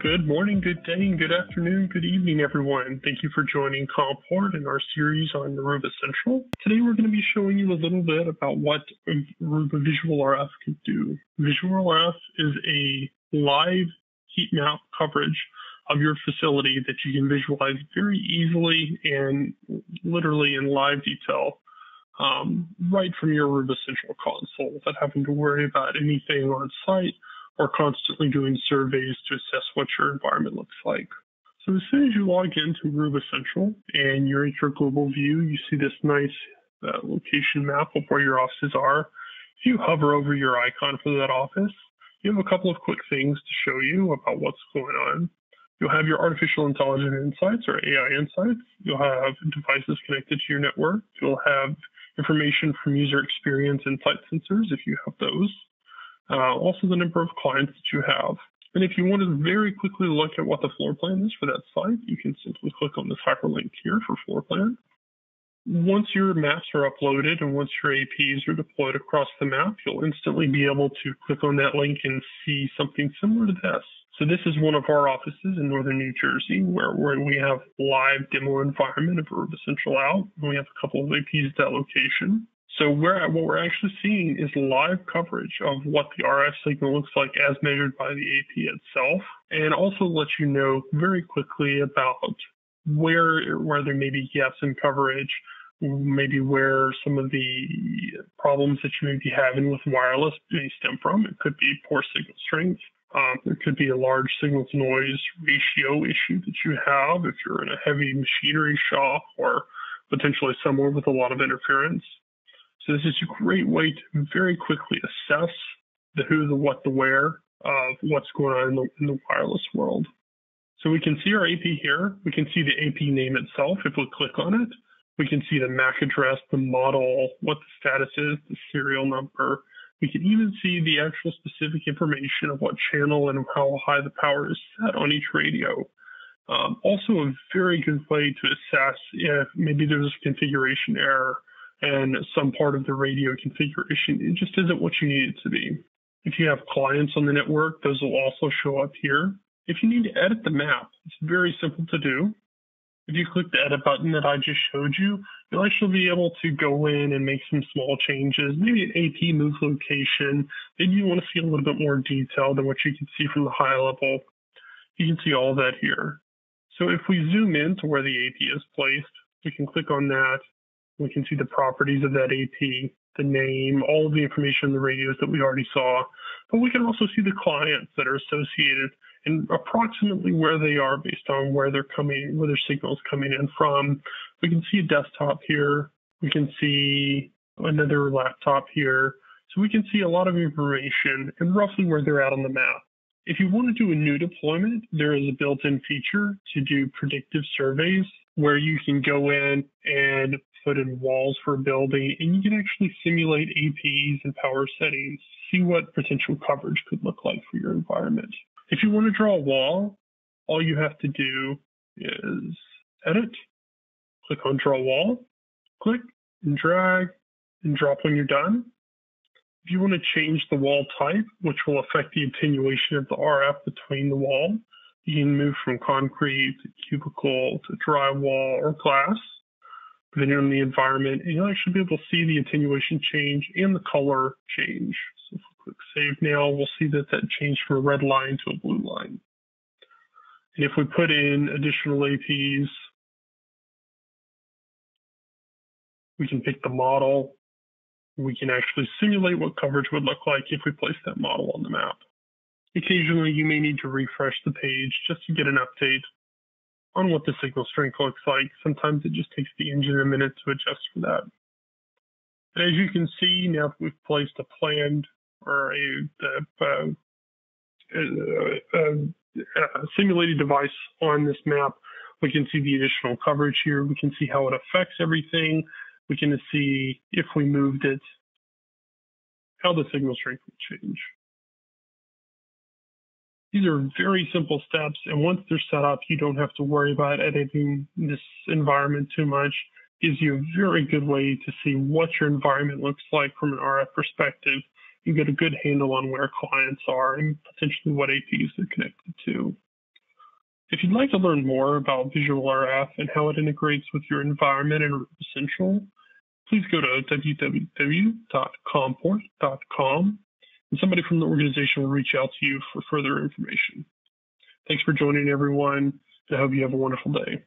Good morning, good day, and good afternoon, good evening, everyone. Thank you for joining Comport in our series on Aruba Central. Today, we're going to be showing you a little bit about what Aruba Visual RF can do. Visual RF is a live heat map coverage of your facility that you can visualize very easily and literally in live detail um, right from your Aruba Central console without having to worry about anything on site or constantly doing surveys to assess what your environment looks like. So as soon as you log into Aruba Central and you're at your global view, you see this nice uh, location map of where your offices are. If you hover over your icon for that office, you have a couple of quick things to show you about what's going on. You'll have your artificial intelligence insights or AI insights. You'll have devices connected to your network. You'll have information from user experience insight sensors if you have those uh, also the number of clients that you have. And if you want to very quickly look at what the floor plan is for that site, you can simply click on this hyperlink here for floor plan. Once your maps are uploaded and once your APs are deployed across the map, you'll instantly be able to click on that link and see something similar to this. So this is one of our offices in northern New Jersey where, where we have live demo environment of Aruba Central out. And we have a couple of APs at that location. So we're, what we're actually seeing is live coverage of what the RF signal looks like as measured by the AP itself, and also let you know very quickly about where where there may be gaps in coverage, maybe where some of the problems that you may be having with wireless may stem from. It could be poor signal strength. Um, there could be a large signal to noise ratio issue that you have if you're in a heavy machinery shop or potentially somewhere with a lot of interference. So this is a great way to very quickly assess the who, the what, the where of what's going on in the, in the wireless world. So we can see our AP here. We can see the AP name itself if we click on it. We can see the MAC address, the model, what the status is, the serial number. We can even see the actual specific information of what channel and how high the power is set on each radio. Um, also a very good way to assess if maybe there's a configuration error and some part of the radio configuration. It just isn't what you need it to be. If you have clients on the network, those will also show up here. If you need to edit the map, it's very simple to do. If you click the edit button that I just showed you, you'll actually be able to go in and make some small changes, maybe an AP move location. Maybe you want to see a little bit more detail than what you can see from the high level. You can see all that here. So if we zoom in to where the AP is placed, we can click on that we can see the properties of that AP, the name, all of the information in the radios that we already saw. But we can also see the clients that are associated and approximately where they are based on where they're coming, where their signals coming in from. We can see a desktop here. We can see another laptop here. So we can see a lot of information and roughly where they're at on the map. If you want to do a new deployment, there is a built-in feature to do predictive surveys where you can go in and put in walls for a building, and you can actually simulate APs and power settings, see what potential coverage could look like for your environment. If you want to draw a wall, all you have to do is edit, click on draw wall, click and drag and drop when you're done. If you want to change the wall type, which will affect the attenuation of the RF between the wall, you can move from concrete to cubicle to drywall or glass depending on the environment, and you'll actually be able to see the attenuation change and the color change. So if we click Save Now, we'll see that that changed from a red line to a blue line. And if we put in additional APs, we can pick the model. We can actually simulate what coverage would look like if we place that model on the map. Occasionally, you may need to refresh the page just to get an update on what the signal strength looks like. Sometimes it just takes the engine a minute to adjust for that. And as you can see, now that we've placed a planned or a, a, a, a, simulated device on this map, we can see the additional coverage here. We can see how it affects everything. We can see if we moved it, how the signal strength would change. These are very simple steps, and once they're set up, you don't have to worry about editing this environment too much. Gives you a very good way to see what your environment looks like from an RF perspective. You get a good handle on where clients are and potentially what APs they're connected to. If you'd like to learn more about Visual RF and how it integrates with your environment Aruba Central, please go to www.comport.com and somebody from the organization will reach out to you for further information. Thanks for joining everyone, and I hope you have a wonderful day.